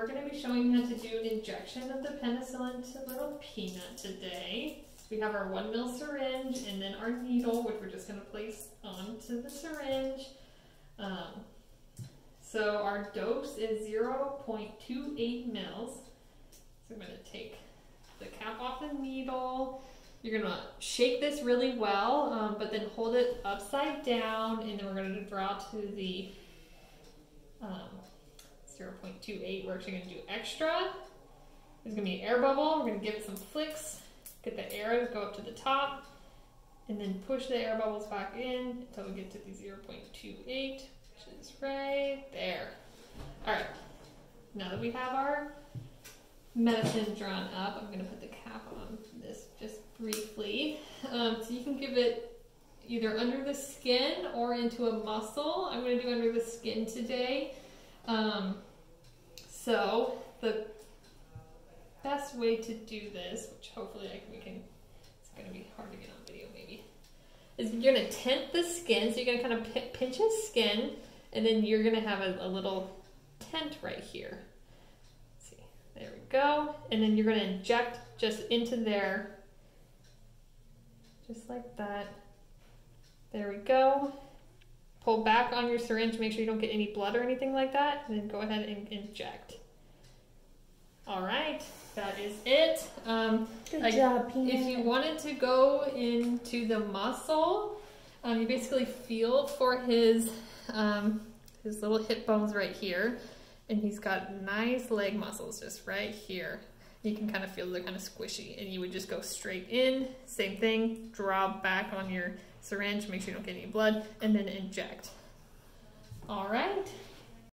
we're going to be showing how to do an injection of the penicillin to little Peanut today. We have our one mil syringe and then our needle, which we're just going to place onto the syringe. Um, so our dose is 0.28 mils. So I'm going to take the cap off the needle. You're going to shake this really well, um, but then hold it upside down, and then we're going to draw to the um, 0.28. We're actually going to do extra. There's going to be an air bubble. We're going to give it some flicks. Get the air to go up to the top. And then push the air bubbles back in until we get to the 0.28, which is right there. All right. Now that we have our medicine drawn up, I'm going to put the cap on this just briefly. Um, so you can give it either under the skin or into a muscle. I'm going to do under the skin today. Um, so the best way to do this, which hopefully I we can, it's going to be hard to get on video maybe, is you're going to tent the skin. So you're going to kind of pinch his skin, and then you're going to have a, a little tent right here. Let's see, there we go. And then you're going to inject just into there, just like that. There we go. Pull back on your syringe, make sure you don't get any blood or anything like that, and then go ahead and inject. All right, that is it. Um, Good job, Peanut. If you wanted to go into the muscle, um, you basically feel for his um, his little hip bones right here, and he's got nice leg muscles just right here. You can kind of feel they're kind of squishy, and you would just go straight in. Same thing, draw back on your syringe, make sure you don't get any blood, and then inject. All right.